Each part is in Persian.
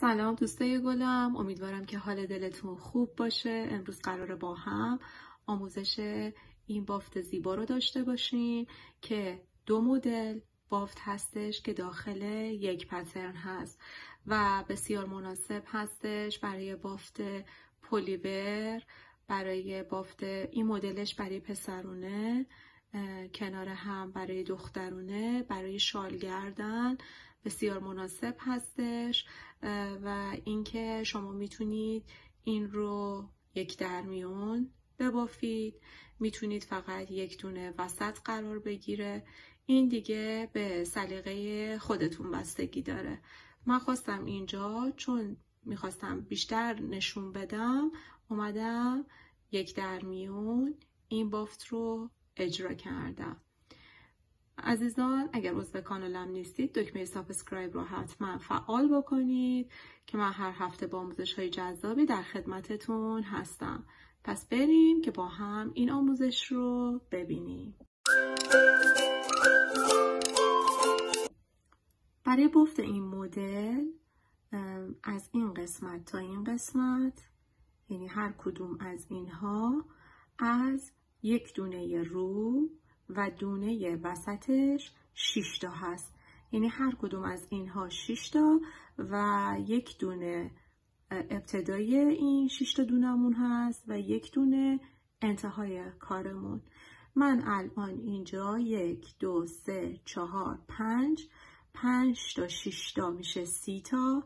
سلام دوستای گلم. امیدوارم که حال دلتون خوب باشه. امروز قراره با هم آموزش این بافت زیبا رو داشته باشیم که دو مدل بافت هستش که داخل یک پترن هست و بسیار مناسب هستش برای بافت پلیور برای بافت این مدلش برای پسرونه کنار هم برای دخترونه برای شال گردن بسیار مناسب هستش و اینکه شما می‌تونید این رو یک درمیون ببافید. می‌تونید فقط یک دونه وسط قرار بگیره. این دیگه به سلیقه خودتون بستگی داره. من خواستم اینجا چون می‌خواستم بیشتر نشون بدم اومدم یک درمیون این بافت رو اجرا کردم. عزیزان اگر عضو کانالم نیستید دکمه subscribe رو حتما فعال بکنید که من هر هفته با آموزش های جذابی در خدمتتون هستم. پس بریم که با هم این آموزش رو ببینیم. برای بافت این مدل از این قسمت تا این قسمت یعنی هر کدوم از اینها از یک دونه رو و دونه وسطش 6 تا هست. یعنی هر کدوم از اینها 6 تا و یک دونه ابتدای این 6 تا دونمون هست و یک دونه انتهای کارمون. من الان اینجا یک دو سه چهار پنج پنج تا شش تا میشه سی تا.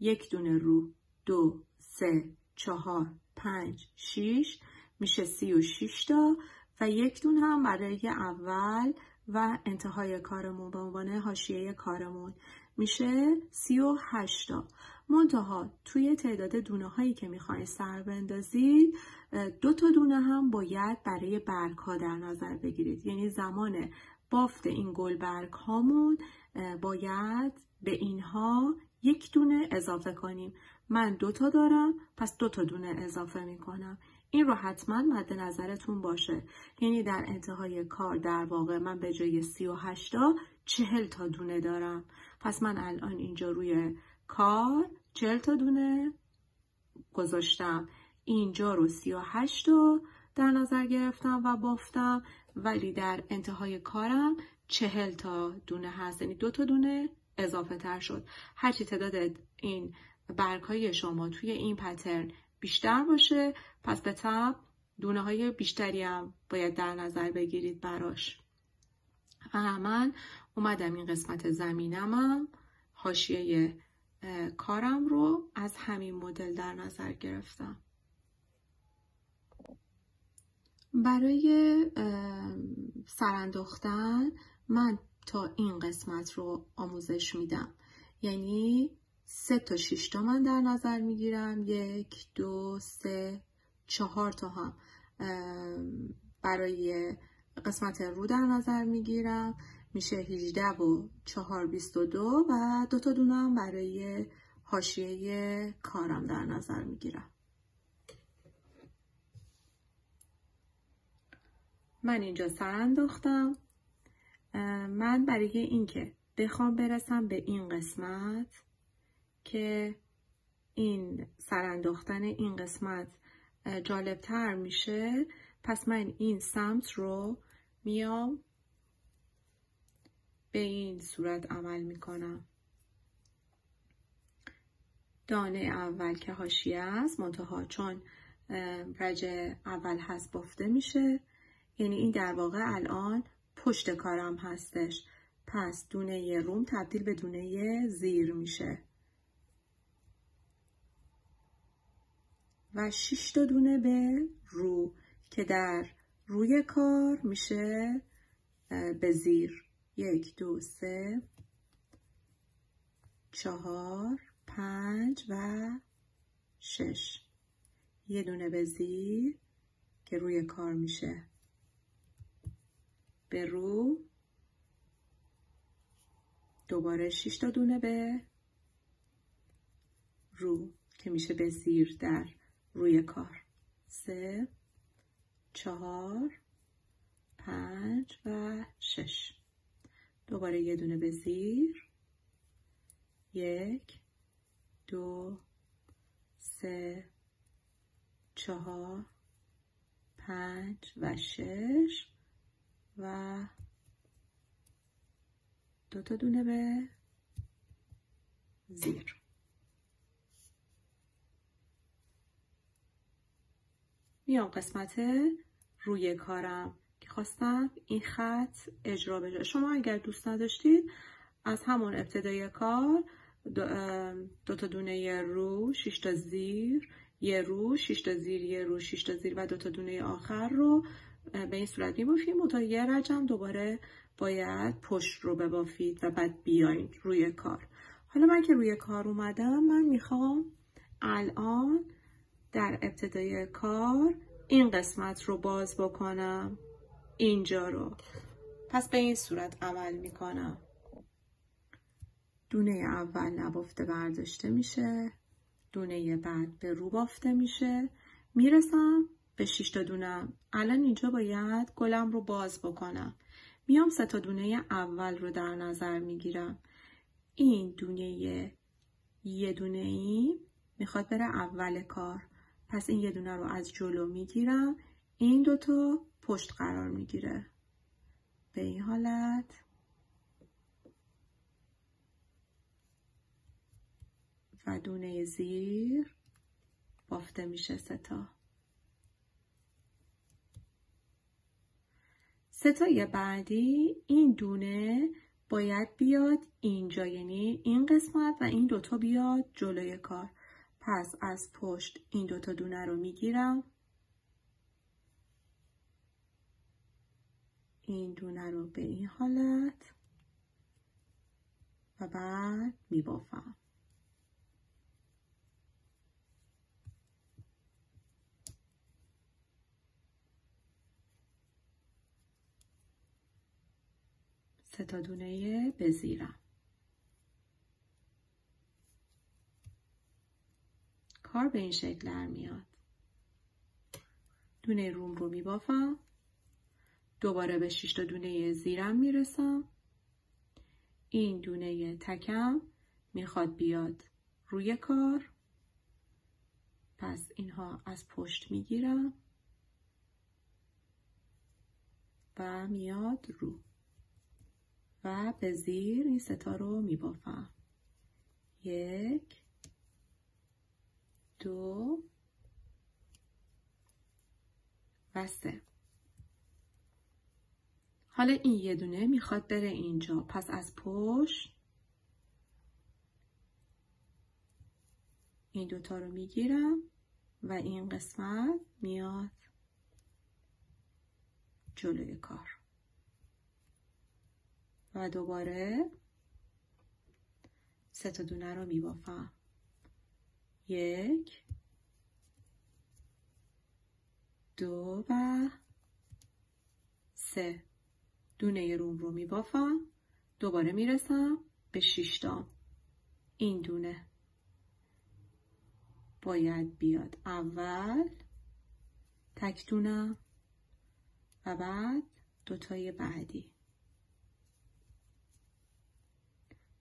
یک دونه رو دو سه چهار پنج شیش میشه سی و شیش تا. و یک دون هم برای اول و انتهای کارمون به عنوان حاشیه کارمون. میشه سی و هشتا منتها توی تعداد دونه هایی که می‌خواین سر بندازید دو تا دونه هم باید برای برگ ها در نظر بگیرید. یعنی زمان بافت این گل برگ هامون باید به اینها یک دونه اضافه کنیم. من دو تا دارم پس دو تا دونه اضافه می‌کنم. این رو حتما مد نظرتون باشه. یعنی در انتهای کار در واقع من به جای 38 تا 40 تا دونه دارم. پس من الان اینجا روی کار 40 تا دونه گذاشتم. اینجا رو 38 تا در نظر گرفتم و بافتم. ولی در انتهای کارم 40 تا دونه هست. یعنی دو تا دونه اضافه تر شد. هرچی تعداد این برگ های شما توی این پترن بیشتر باشه پس به طب دونه های بیشتری هم باید در نظر بگیرید براش. و من اومدم این قسمت زمینمم حاشیه کارم رو از همین مدل در نظر گرفتم. برای سرانداختن من تا این قسمت رو آموزش میدم. یعنی سه تا شیش تا من در نظر می‌گیرم. یک دو سه چهار تا هم برای قسمت رو در نظر می‌گیرم. میشه 18 و 4 22 و دو تا دونم برای حاشیه کارم در نظر می‌گیرم. من اینجا سر انداختم. من برای اینکه بخوام برسم به این قسمت که این سرانداختن این قسمت جالبتر میشه. پس من این سمت رو میام به این صورت عمل می‌کنم. دانه اول که هاشیه است منتها چون رج اول هست بافته میشه. یعنی این در واقع الان پشت کارم هستش. پس دونه روم تبدیل به دونه زیر میشه. و 6 تا دونه به رو که در روی کار میشه به زیر. یک دو سه چهار پنج و شش. یه دونه به زیر که روی کار میشه. به رو دوباره 6 تا دونه به رو که میشه به زیر در. روی کار. سه چهار پنج و شش. دوباره یه دونه به زیر. یک دو سه چهار پنج و شش و دو تا دونه به زیر. میام قسمت روی کارم که خواستم این خط اجرا بشه. شما اگر دوست نداشتید از همون ابتدای کار دو, تا دونه رو شش تا زیر یه رو شش تا زیر یه رو شش تا زیر و دو تا دونه آخر رو به این صورت میبافیم و تا یه رجم دوباره باید پشت رو ببافید و بعد بیاین روی کار. حالا من که روی کار اومدم من می‌خوام الان در ابتدای کار این قسمت رو باز بکنم. اینجا رو. پس به این صورت عمل می‌کنم. دونه اول نبافته برداشته میشه. دونه بعد به رو بافته میشه. می‌رسم به 6 تا دونه. الان اینجا باید گلم رو باز بکنم. میام سه تا دونه اول رو در نظر می‌گیرم. این دونه یه دونه ای می‌خواد بره اول کار. پس این یه دونه رو از جلو می‌گیرم. این دوتا پشت قرار می‌گیره. به این حالت. و دونه زیر بافته میشه ستا ستای بعدی این دونه باید بیاد اینجا. یعنی این قسمت و این دوتا بیاد جلوی کار. پس از پشت این دوتا دونه رو می‌گیرم. این دونه رو به این حالت و بعد میبافم. سه تا دونه بزیرم. کار به این شکل در میاد. دونه روم رو میبافم. دوباره به 6 تا دونه زیرم می‌رسم. این دونه تکم می‌خواد بیاد روی کار. پس اینها از پشت می‌گیرم و میاد رو. و به زیر این ستا رو میبافم. یک دو و سه. حالا این یه دونه می‌خواد بره اینجا. پس از پشت این دوتا رو می‌گیرم و این قسمت میاد جلوی کار. و دوباره سه تا دونه رو میبافم. یک. دو و سه. دونه روم رو میبافم دوباره می‌رسم به شیشتام این دونه. باید بیاد اول. تک دونه. و بعد دوتای بعدی.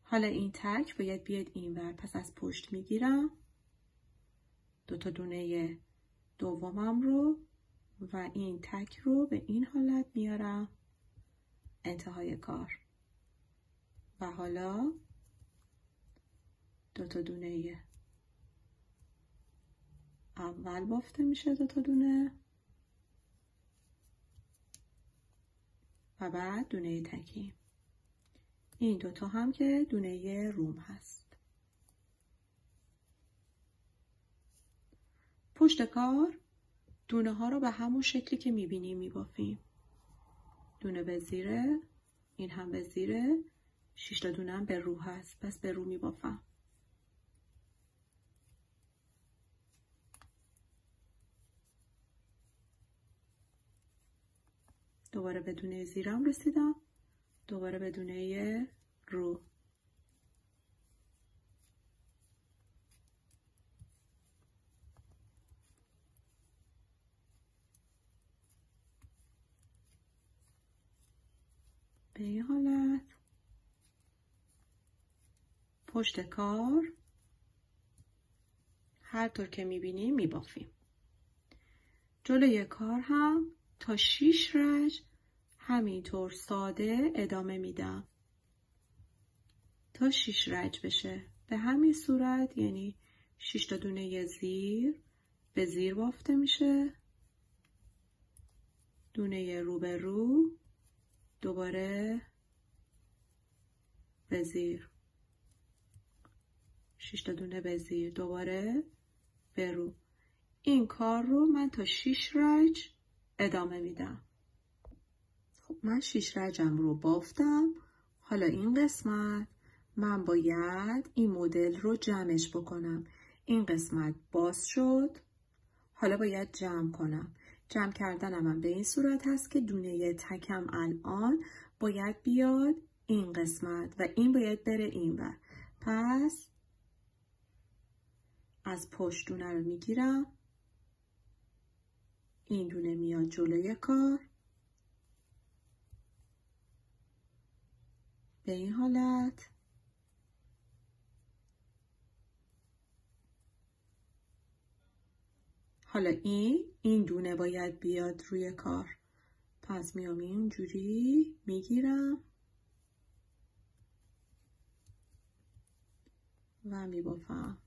حالا این تک باید بیاد اینور. پس از پشت می‌گیرم. دو تا دونه دومم رو و این تک رو به این حالت میارم. انتهای کار. و حالا دو تا دونه اول بافته میشه دو تا دونه و بعد دونه تکی. این دوتا هم که دونه روم هست. پشت کار دونه ها رو به همون شکلی که می‌بینیم میبافیم. دونه به زیره این هم به زیره شش تا دونه هم به رو هست. پس به رو میبافم. دوباره به دونه زیرم رسیدم. دوباره به دونه رو. این حالت. پشت کار. هر طور که می‌بینیم میبافیم. جلوی کار هم تا شیش رج همینطور ساده ادامه میدم. تا شیش رج بشه. به همین صورت یعنی شیش تا دونه زیر به زیر بافته میشه. دونه رو به رو. دوباره به زیر شش تا دونه به زیر دوباره به رو این کار رو من تا شیش رج ادامه میدم. خب من شیش رجم رو بافتم. حالا این قسمت من باید این مدل رو جمعش بکنم. این قسمت باز شد. حالا باید جمع کنم. جمع کردنم من به این صورت هست که دونه تکم الان باید بیاد این قسمت و این باید بره این بر پس از پشت دونه رو می‌گیرم. این دونه میاد جلوی کار. به این حالت. حالا این این دونه باید بیاد روی کار. پس میام اینجوری می‌گیرم و میبافم.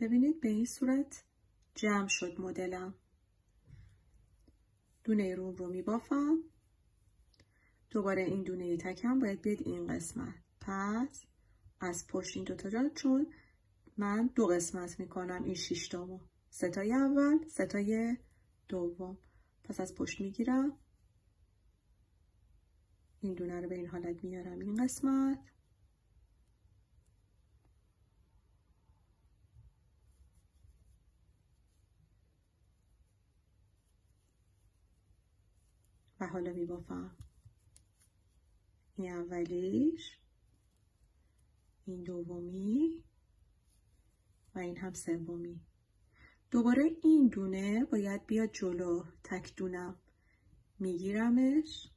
ببینید به این صورت جمع شد مدلم. دونه روم رو میبافم. دوباره این دونه تکم باید بیاد این قسمت. پس از پشت این دوتا جا چون من دو قسمت می‌کنم این شیشتامو ستای اول ستای دوم. پس از پشت می‌گیرم. این دونه رو به این حالت میارم. این قسمت. و حالا میبافم. این اولیش. این دومی و این هم سومی. دوباره این دونه باید بیاد جلو تک دونم میگیرمش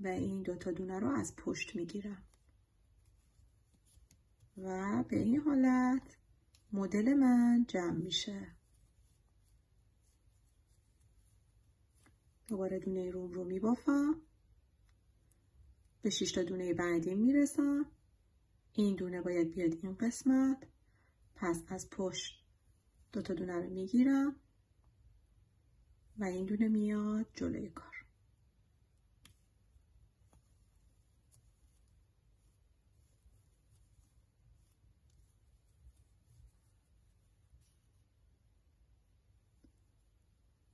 و این دوتا دونه رو از پشت می‌گیرم. و به این حالت مدل من جمع میشه. دوباره دونه روم رو میبافم. به شش تا دونه بعدی می‌رسم. این دونه باید بیاد این قسمت. پس از پشت دوتا دونه رو می‌گیرم و این دونه میاد جلوی کار.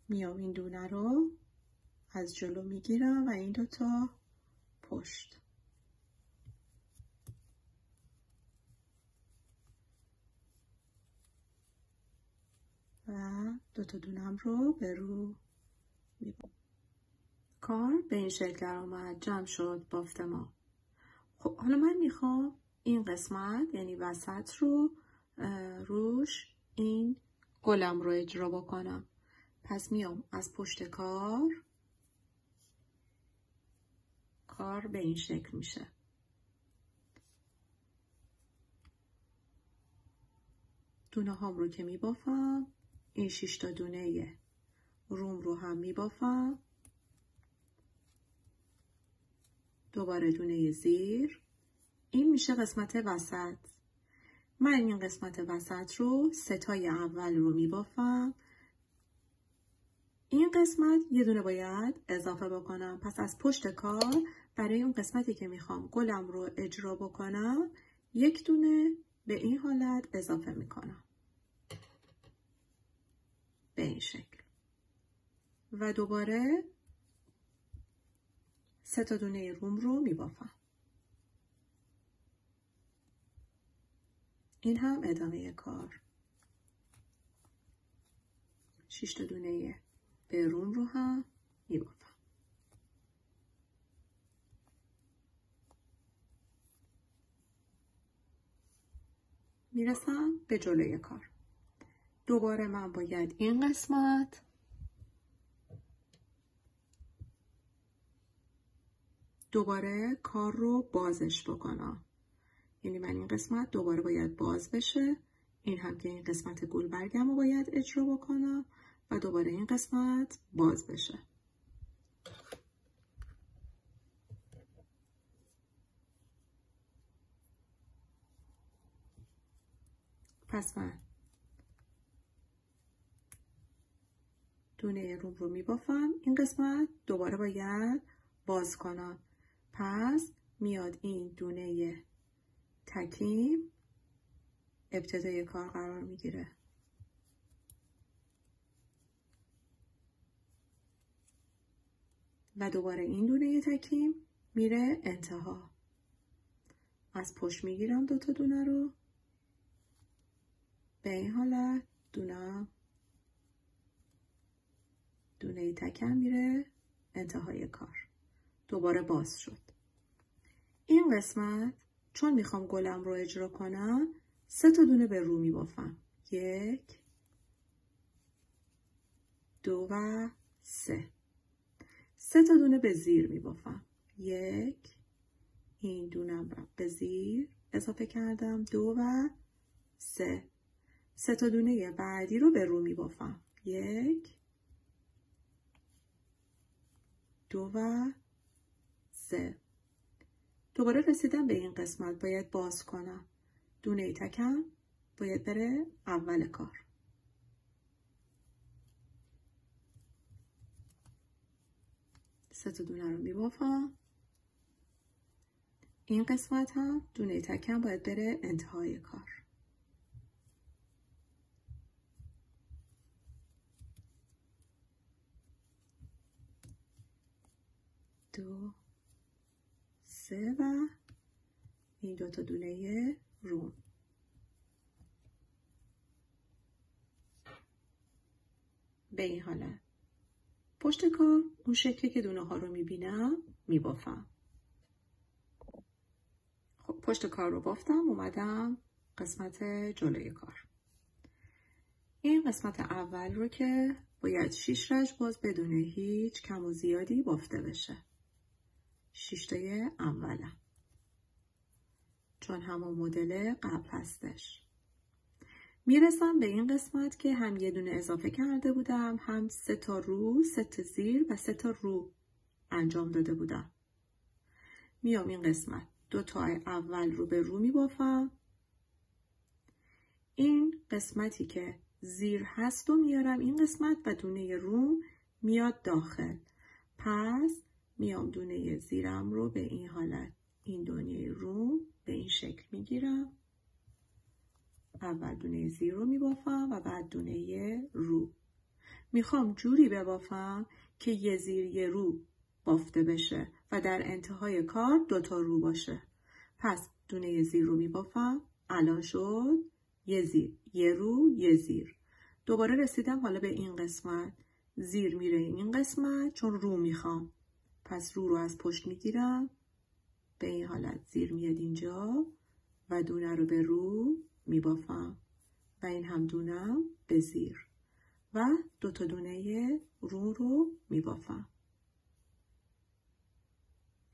میام این دونه رو از جلو می‌گیرم و این دوتا پشت. و دوتا دونم رو به رو می‌برم. کار به این شکل در آمد جمع شد بافت ما. خب حالا من می‌خوام این قسمت یعنی وسط رو روش این گلم رو اجرا بکنم. پس میام از پشت کار. کار به این شکل میشه. دونه هام رو که میبافم. این شش تا دونه روم رو هم میبافم. دوباره دونه زیر. این میشه قسمت وسط. من این قسمت وسط رو ستای اول رو میبافم. این قسمت یه دونه باید اضافه بکنم. پس از پشت کار برای اون قسمتی که می‌خوام گلم رو اجرا بکنم یک دونه به این حالت اضافه می‌کنم. به این شکل. و دوباره سه تا دونه روم رو میبافم. این هم ادامه کار. شش تا دونه به روم رو هم میبافم. می‌رسم به جلوی کار. دوباره من باید این قسمت دوباره کار رو بازش بکنم. یعنی من این قسمت دوباره باید باز بشه. این هم که این قسمت گلبرگم رو باید اجرا بکنم و دوباره این قسمت باز بشه. پس من دونه روم رو میبافم. این قسمت دوباره باید باز کنم. پس میاد این دونه تکیم ابتدای کار قرار می‌گیره. و دوباره این دونه تکیم میره انتها. از پشت می‌گیرم دوتا دونه رو. به این حالت دونه دونه تکم میره انتهای کار. دوباره باز شد. این قسمت چون می‌خوام گلم رو اجرا کنم سه تا دونه به رو میبافم یک دو و سه. سه تا دونه به زیر میبافم. یک این دونم رو به زیر اضافه کردم. دو و سه. سه تا دونه بعدی رو به رو میبافم یک دو و سه. دوباره رسیدم به این قسمت. باید باز کنم. دونه تکم. باید بره اول کار. سه تا دونه رو میبافم. این قسمت هم دونه تکم باید بره انتهای کار. دو سه و این دوتا دونه روم. به این حالت پشت کار اون شکلی که دونه ها رو می‌بینم میبافم. خب پشت کار رو بافتم اومدم قسمت جلوی کار. این قسمت اول رو که باید شیش رج باز بدون هیچ کم و زیادی بافته بشه. شیشتای اولم چون همون مدل قبل هستش. می‌رسم به این قسمت که هم یه دونه اضافه کرده بودم هم سه تا رو سه تا زیر و سه تا رو انجام داده بودم. میام این قسمت. دو تا اول رو به رو میبافم. این قسمتی که زیر هست و میارم این قسمت و دونه رو میاد داخل. پس میام دونه زیرم رو به این حالت این دونه رو به این شکل می‌گیرم. اول دونه زیر رو میبافم و بعد دونه رو. می‌خوام جوری ببافم که یه زیر یه رو بافته بشه و در انتهای کار دوتا رو باشه. پس دونه زیر رو میبافم. الان شد یه زیر یه رو یه زیر. دوباره رسیدم حالا به این قسمت. زیر میره این قسمت چون رو می‌خوام. پس رو رو از پشت می‌گیرم. به این حالت زیر میاد اینجا و دونه رو به رو میبافم. و این هم دونم به زیر. و دو تا دونه رو رو میبافم.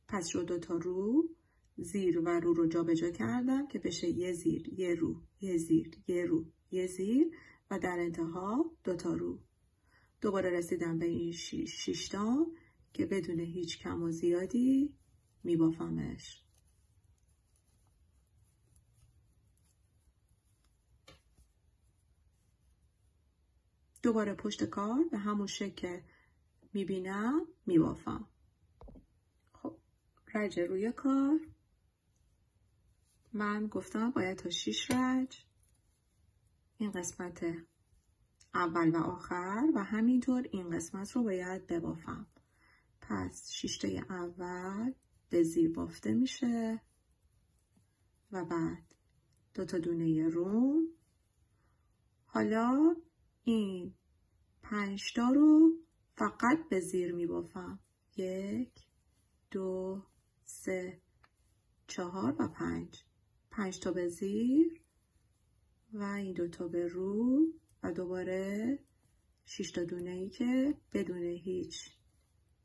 پس شد دو تا رو زیر و رو رو جابجا کردم که بشه یه زیر یه رو یه زیر یه رو یه زیر و در انتها دو تا رو. دوباره رسیدم به این شیشتا. که بدون هیچ کم و زیادی میبافمش. دوباره پشت کار به همون شکل که می‌بینم میبافم. خب رج روی کار. من گفتم باید تا شیش رج. این قسمت اول و آخر و همینطور این قسمت رو باید ببافم. پس شیشته اول به زیر بافته میشه و بعد دو تا دونه روم. حالا این پنج تا رو فقط به زیر می بافم یک دو سه چهار و پنج. پنج تا به زیر و این دو تا به رو و دوباره شش تا دونه ای که بدون هیچ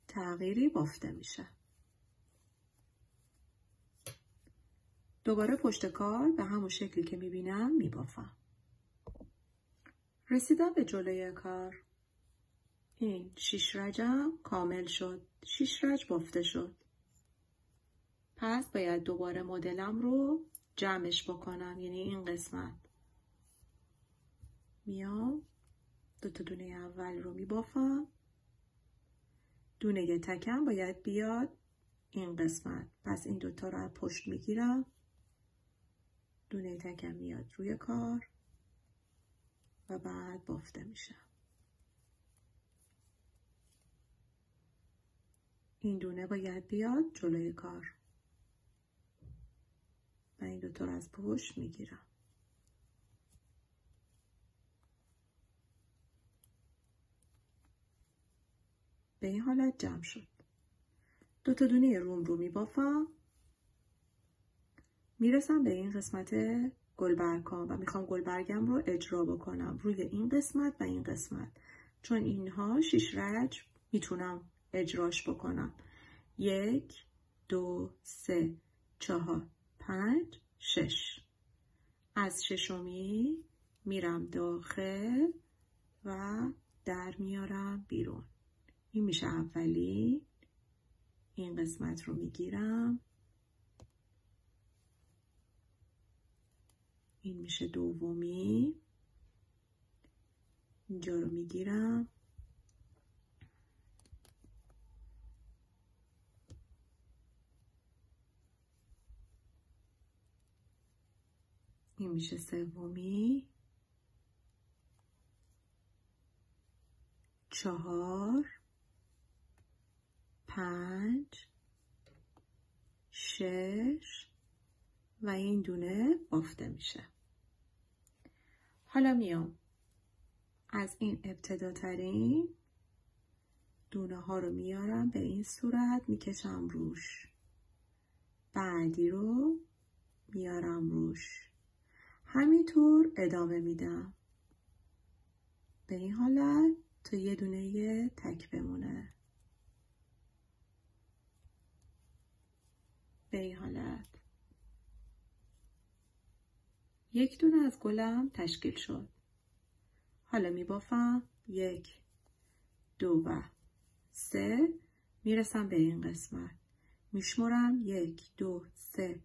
تغییری بافته میشه. دوباره پشت کار به همون شکلی که می‌بینم میبافم. رسیدم به جلوی کار. این شیش رجم کامل شد. شیش رج بافته شد. پس باید دوباره مدلم رو جمعش بکنم یعنی این قسمت. میام. دو تا دونه اول رو میبافم. دونه تکم باید بیاد این قسمت. پس این دوتا رو از پشت می‌گیرم. دونه تکم میاد روی کار و بعد بافته میشه. این دونه باید بیاد جلوی کار. و این دوتا رو از پشت می‌گیرم. به این حالت جمع شد. دو تا دونه روم رو میبافم می‌رسم به این قسمت گلبرگام و می‌خوام گلبرگم رو اجرا بکنم روی این قسمت و این قسمت. چون اینها شیش رج می‌تونم اجراش بکنم. یک دو سه چهار پنج شش. از ششمی میرم داخل و در میارم بیرون. این میشه اولی این قسمت رو می‌گیرم. این میشه دومی اینجا رو می‌گیرم. این میشه سومی چهار. پنج شش و این دونه بافته میشه. حالا میام. از این ابتداترین دونه ها رو میارم به این صورت می‌کشم روش. بعدی رو میارم روش. همینطور ادامه میدم. به این حالت تا یه دونه تک بمونه. به این حالت. یک دونه از گلم تشکیل شد. حالا میبافم یک دو و سه. می‌رسم به این قسمت. میشمرم. یک دو سه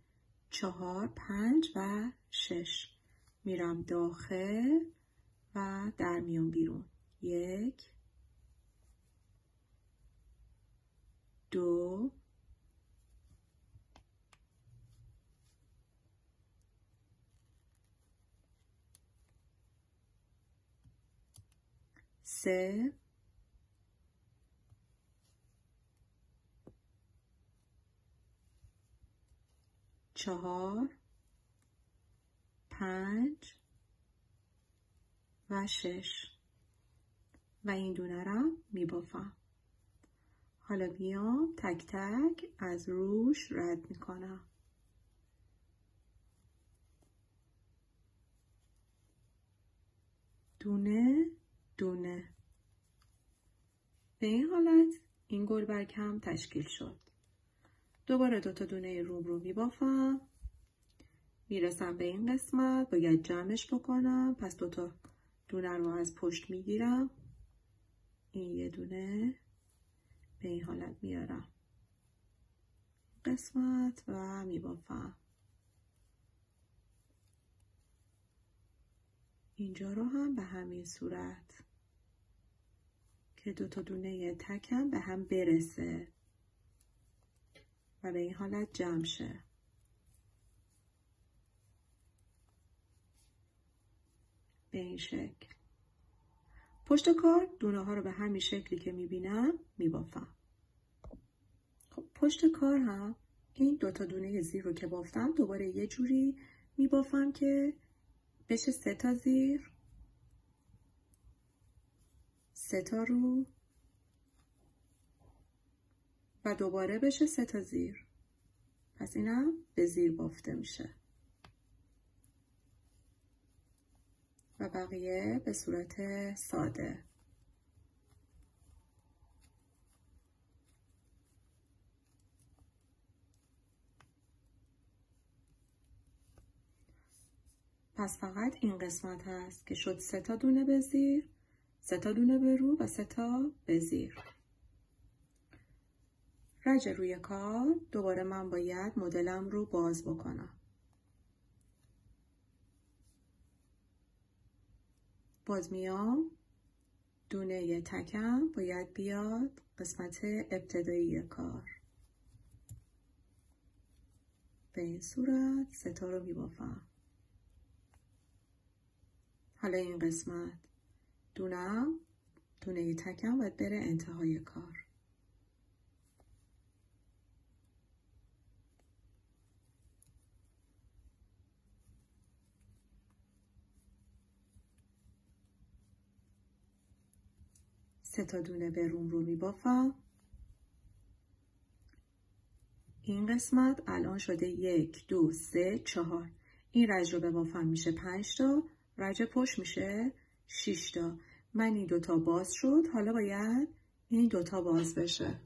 چهار پنج و شش. میرم داخل و در میون بیرون. یک دو سه. چهار. پنج. و شش. و این دونه را میبافم حالا بیام تک تک از روش رد می‌کنم دونه. دونه. به این حالت این گلبرگ هم تشکیل شد. دوباره دوتا دونه روم رو میبافم می‌رسم به این قسمت. باید جمعش بکنم. پس دوتا دونه رو از پشت می‌گیرم. این یه دونه به این حالت میارم. قسمت و میبافم. اینجا رو هم به همین صورت. که دو تا دونه تکم به هم برسه و به این حالت جمع شه. به این شکل. پشت کار دونه ها رو به همین شکلی که می‌بینم میبافم. خب پشت کار هم این دوتا دونه زیر رو که بافتم دوباره یه جوری میبافم که بشه سه تا زیر. سه تا رو و دوباره بشه سه تا زیر. پس اینم به زیر بافته میشه. و بقیه به صورت ساده. پس فقط این قسمت هست که شد سه تا دونه به زیر سه تا دونه به رو و سه تا به زیر. رج روی کار. دوباره من باید مدلم رو باز بکنم. باز میام. دونه تکم باید بیاد قسمت ابتدایی کار. به این صورت ستا رو میبافم. حالا این قسمت. دونم دونه تکم باید بره انتهای کار. سه تا دونه روم رو میبافم. این قسمت الان شده یک دو سه چهار. این رج رو ببافم میشه پنج تا رج پشت میشه 6 تا. من این دوتا باز شد. حالا باید این دوتا باز بشه.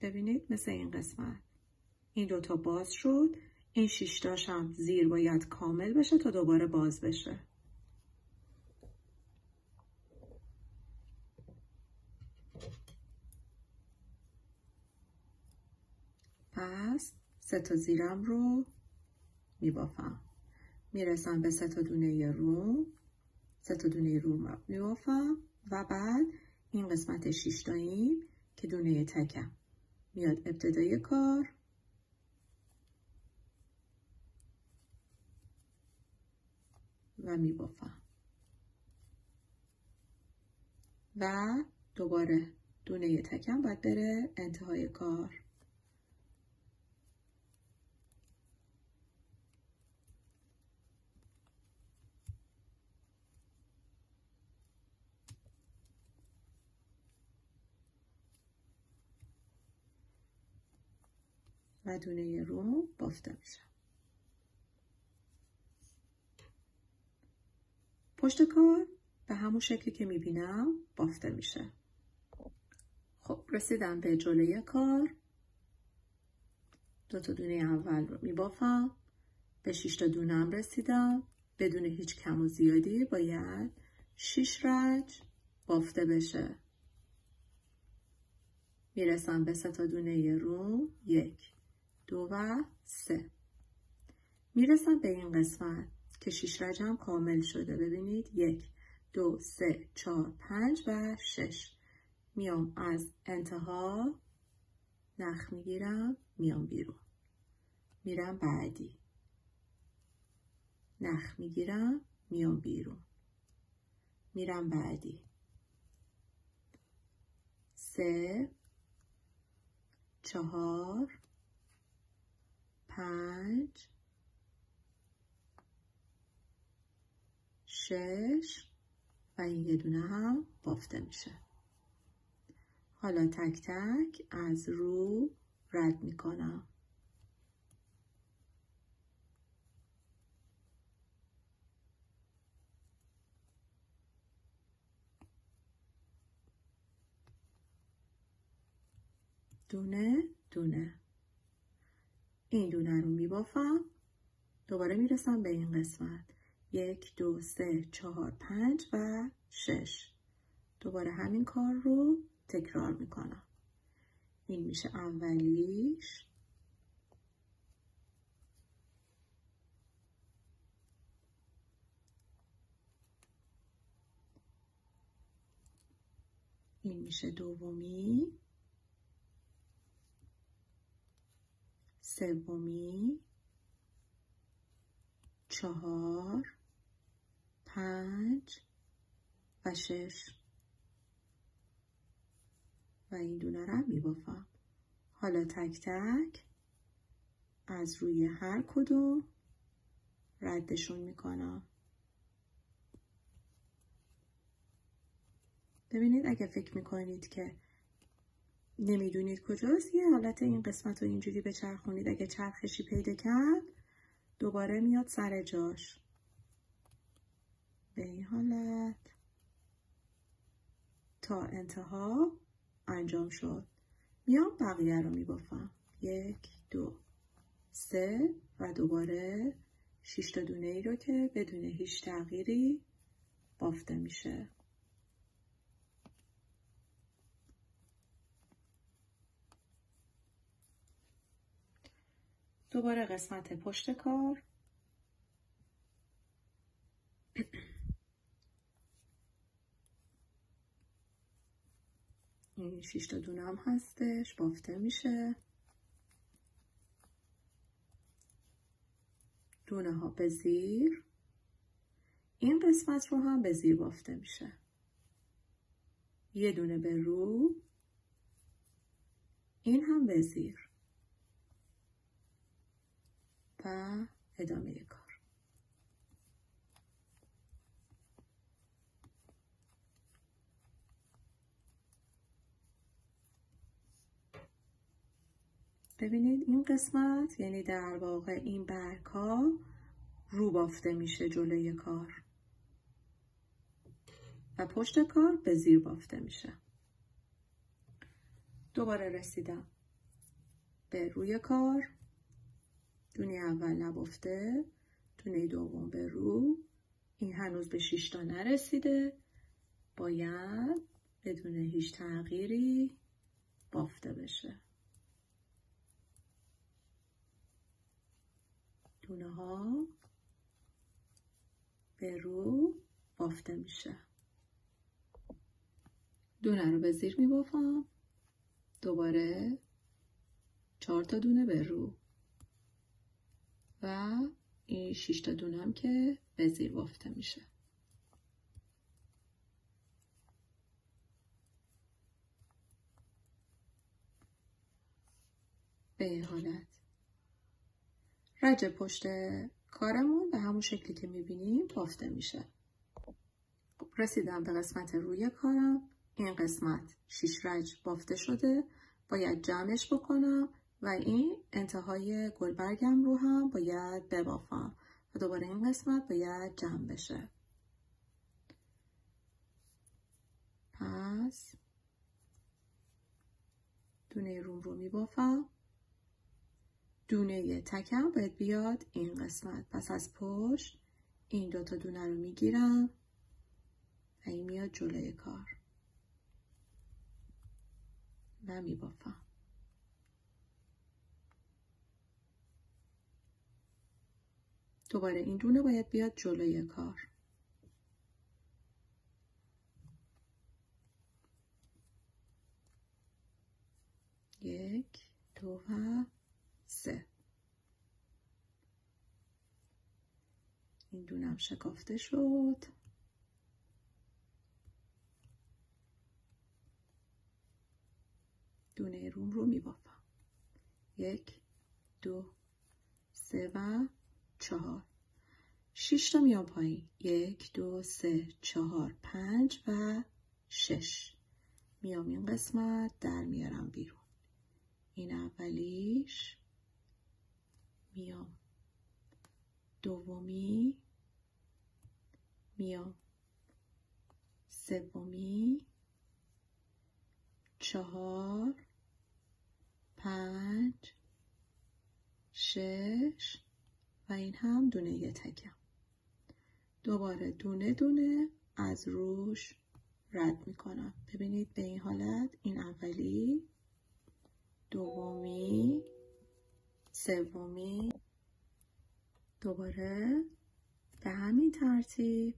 ببینید مثل این قسمت. این دوتا باز شد. این شیشتاش هم زیر باید کامل بشه تا دوباره باز بشه. پس سه تا زیرم رو میبافم. می‌رسم به سه تا دونه روم. سه تا دونه روم میبافم و بعد این قسمت شیشتایی که دونه تکم. میاد ابتدای کار. و میبافم و دوباره دونه تکم باید بره انتهای کار. و دونه رو بافته میشه پشت کار به همون شکلی که می‌بینم بافته میشه. خب رسیدم به جلوی کار. دو تا دونه اول رو میبافم. به شش تا دونه هم رسیدم. بدون هیچ کم و زیادی باید شش رج بافته بشه. می‌رسم به سه تا دونه رو یک. دو و سه. می‌رسم به این قسمت که شیش رجم کامل شده. ببینید یک دو سه چهار پنج و شش. میام از انتها نخ می‌گیرم میام بیرون. میرم بعدی. نخ می‌گیرم میام بیرون. میرم بعدی. سه چهار پنج شش و این یه دونه هم بافته میشه. حالا تک تک از رو رد می‌کنم. دونه دونه. این دونه رو میبافم. دوباره می‌رسم به این قسمت. یک دو سه چهار پنج و شش. دوباره همین کار رو تکرار می‌کنم. این میشه اولیش. این میشه دومی. سومی چهار پنج و شش. و این دونه رو میبافم حالا تک تک از روی هر کدوم ردشون می‌کنم ببینید اگه فکر می‌کنید که نمی‌دونید کجاست. یه حالت این قسمت رو اینجوری بچرخونید. اگه چرخشی پیدا کرد دوباره میاد سر جاش. به این حالت. تا انتها انجام شد. میام بقیه رو میبافم. یک دو سه و دوباره شش تا دونه ای رو که بدون هیچ تغییری بافته میشه. دوباره قسمت پشت کار. این شش تا دونه هم هستش بافته میشه. دونه ها به زیر. این قسمت رو هم به زیر بافته میشه. یه دونه به رو. این هم به زیر. و ادامه کار. ببینید این قسمت یعنی در واقع این برگ ها رو بافته میشه جلوی کار. و پشت کار به زیر بافته میشه. دوباره رسیدم. به روی کار. دونه اول نبافته دونه دوم به رو. این هنوز به شیشتا نرسیده. باید بدون هیچ تغییری بافته بشه. دونه ها به رو بافته میشه. دونه رو به زیر می بافم دوباره چهار تا دونه به رو. و این شش تا دونه هم که به زیر بافته میشه. به این حالت. رج پشت کارمون به همون شکلی که می‌بینیم بافته میشه. رسیدم به قسمت روی کارم. این قسمت شیش رج بافته شده. باید جمعش بکنم. و این انتهای گلبرگم رو هم باید ببافم و دوباره این قسمت باید جمع بشه. پس دونه روم رو میبافم. دونه تکم باید بیاد این قسمت. پس از پشت این دوتا دونه رو می‌گیرم و این میاد جلوی کار. و میبافم. دوباره این دونه باید بیاد جلوی کار. یک دو و سه. این دونم شکافته شد. دونه روم رو میبافم. یک دو سه و چهار. شش تا میام پایین. یک دو سه چهار پنج و شش. میام این قسمت در میارم بیرون. این اولیش. میام. دومی. میام. سومی. چهار پنج شش. و این هم دونه تکم دوباره دونه دونه از روش رد می‌کنم. ببینید به این حالت این اولی دومی سومی. دوباره به همین ترتیب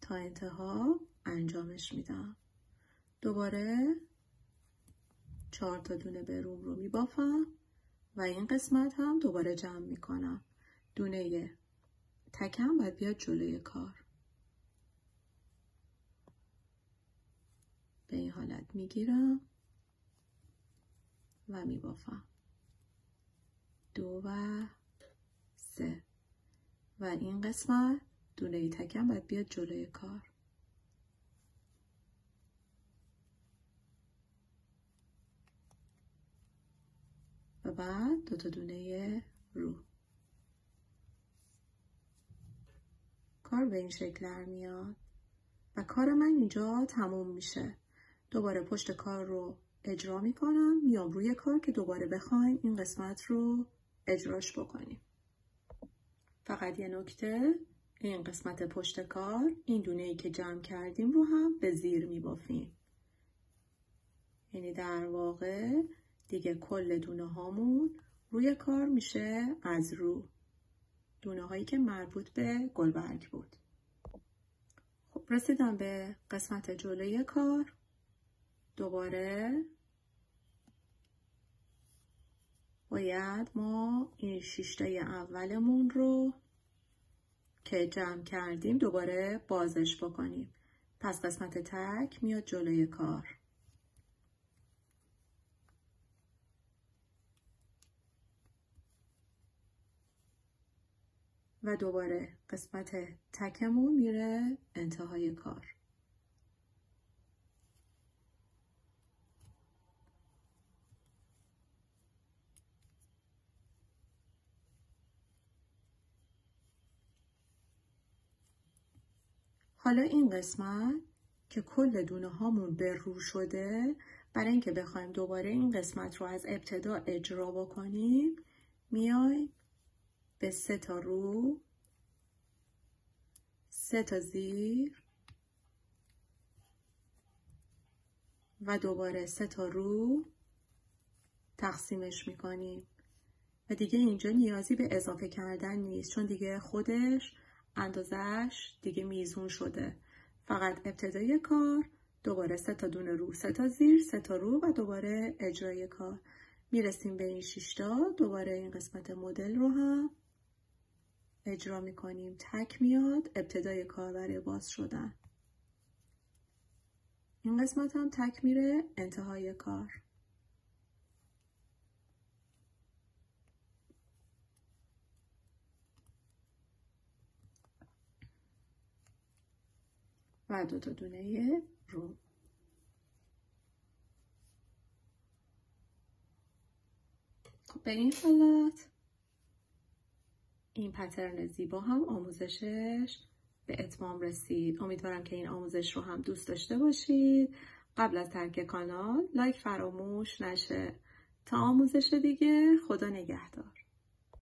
تا انتها انجامش میدم. دوباره چهار تا دونه بروم رو میبافم و این قسمت هم دوباره جمع می‌کنم. دونه تکم باید بیاد جلوی کار. به این حالت می‌گیرم و میبافم. دو و سه. و این قسمت دونه تکم باید بیاد جلوی کار. و بعد دو تا دونه رو. کار به این شکل میاد. و کار من اینجا تموم میشه. دوباره پشت کار رو اجرا می‌کنم میام روی کار که دوباره بخوایم این قسمت رو اجراش بکنیم. فقط یه نکته این قسمت پشت کار این دونه ای که جمع کردیم رو هم به زیر میبافیم. یعنی در واقع دیگه کل دونه هامون روی کار میشه از رو. دونه هایی که مربوط به گلبرگ بود. خب رسیدم به قسمت جلوی کار. دوباره باید ما این شیشته اولمون رو که جمع کردیم دوباره بازش بکنیم. پس قسمت تک میاد جلوی کار. و دوباره قسمت تکمون میره انتهای کار. حالا این قسمت که کل دونه هامون به رو شده برای اینکه بخوایم دوباره این قسمت رو از ابتدا اجرا بکنیم میای به سه تا رو سه تا زیر و دوباره سه تا رو تقسیمش می‌کنیم. و دیگه اینجا نیازی به اضافه کردن نیست چون دیگه خودش اندازش دیگه میزون شده. فقط ابتدای کار دوباره سه تا دونه رو سه تا زیر سه تا رو و دوباره اجرای کار. می‌رسیم به این شیشتا دوباره این قسمت مدل رو هم اجرا می‌کنیم. تک میاد ابتدای کار برای باز شدن. این قسمت هم تک میره انتهای کار. و دو تا دونه رو. خب به این حالت این پترن زیبا هم آموزشش به اتمام رسید. امیدوارم که این آموزش رو هم دوست داشته باشید. قبل از ترک کانال لایک فراموش نشه. تا آموزش دیگه خدا نگهدار.